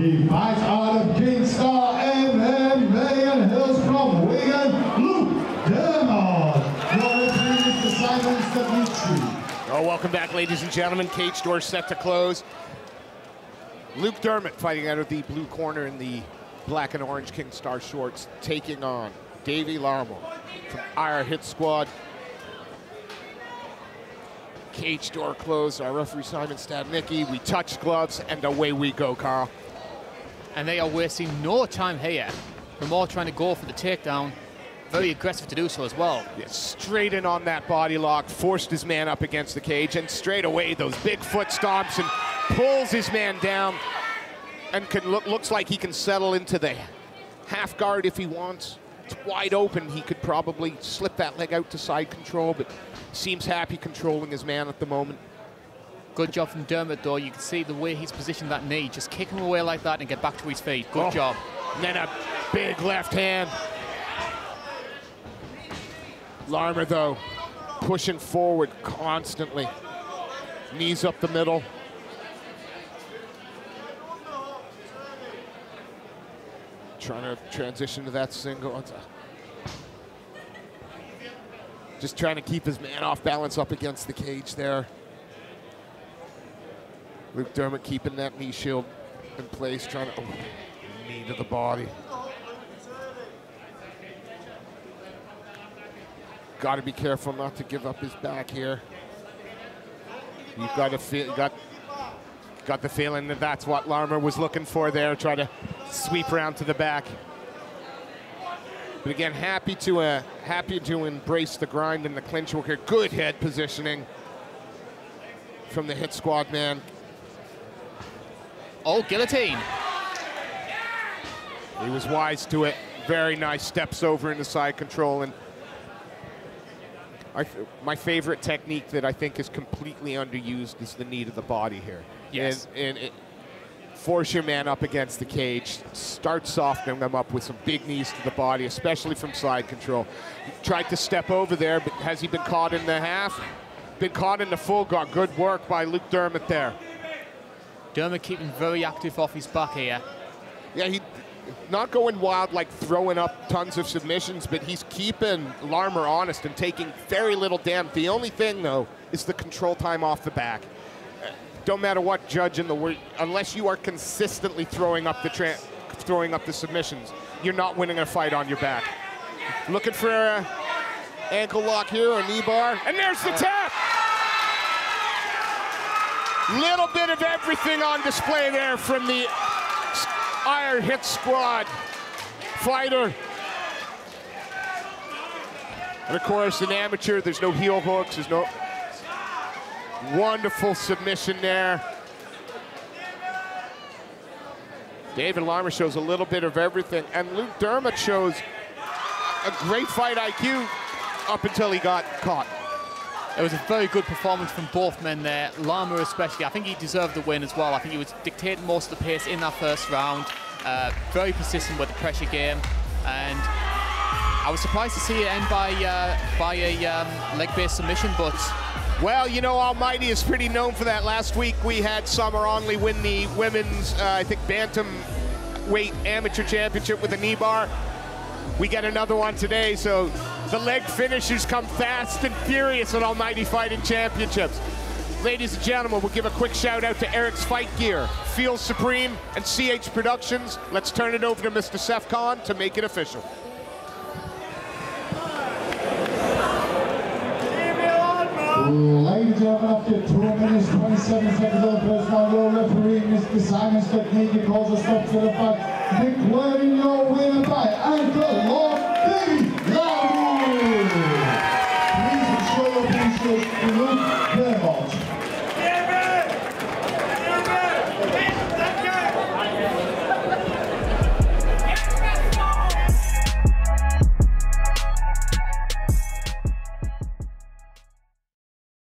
He fights out of Kingstar and from Wigan, Luke is Simon Stepnici. Oh, welcome back, ladies and gentlemen. Cage door set to close. Luke Dermott fighting out of the blue corner in the black and orange King Star shorts, taking on Davie Larmour from our hit squad. Cage door closed. Our referee Simon Stadnicki. We touch gloves and away we go, Carl. And they are wasting no time here. Ramor trying to go for the takedown. Very aggressive to do so as well. Yeah, straight in on that body lock, forced his man up against the cage, and straight away those big foot stomps and pulls his man down and can look, looks like he can settle into the half guard if he wants. It's wide open. He could probably slip that leg out to side control, but seems happy controlling his man at the moment. Good job from Dermott, though. You can see the way he's positioned that knee. Just kick him away like that and get back to his feet. Good Oh. job. And then a big left hand. Larmour, though, pushing forward constantly. Knees up the middle. Trying to transition to that single. Just trying to keep his man off balance up against the cage there. Luke Dermott keeping that knee shield in place, trying to. oh, knee to the body. Got to be careful not to give up his back here. You've got to feel, got, got the feeling that that's what Larmour was looking for there. Try to sweep around to the back. But again, happy to uh, happy to embrace the grind and the clinch work here. Good head positioning from the hit squad man. Oh, guillotine. He was wise to it. Very nice steps over into side control. And I, my favorite technique that I think is completely underused is the knee to the body here. Yes. And, and it, force your man up against the cage. Start softening them up with some big knees to the body, especially from side control. He tried to step over there, but has he been caught in the half? Been caught in the full guard. Good work by Luke Dermott there. Dermott keeping very active off his back here. Yeah, he not going wild like throwing up tons of submissions, but he's keeping Larmour honest and taking very little damage. The only thing though is the control time off the back. Don't matter what judge in the world, unless you are consistently throwing up the tra- throwing up the submissions, you're not winning a fight on your back. Looking for a ankle lock here or knee bar, and there's the tap. Little bit of everything on display there from the Iron Hit Squad fighter. And of course, an amateur, there's no heel hooks, there's no wonderful submission there. David Larmour shows a little bit of everything, and Luke Dermott shows a great fight IQ up until he got caught. It was a very good performance from both men there. Larmour especially, I think he deserved the win as well. I think he was dictating most of the pace in that first round. Uh, very persistent with the pressure game. And I was surprised to see it end by, uh, by a um, leg-based submission, but Well, you know, Almighty is pretty known for that. Last week we had Summer Only win the women's, uh, I think, bantam weight amateur championship with a knee bar. We get another one today, so the leg finishers come fast and furious at Almighty Fighting Championships. Ladies and gentlemen, we'll give a quick shout out to Eric's Fight Gear, Feel Supreme, and CH Productions. Let's turn it over to Mr. Khan to make it official. Ladies and gentlemen, after 2 minutes 27 seconds of the first your referee, Mr. Simon Stepnici, calls a stop to the fight, declaring your winner by ankle lock,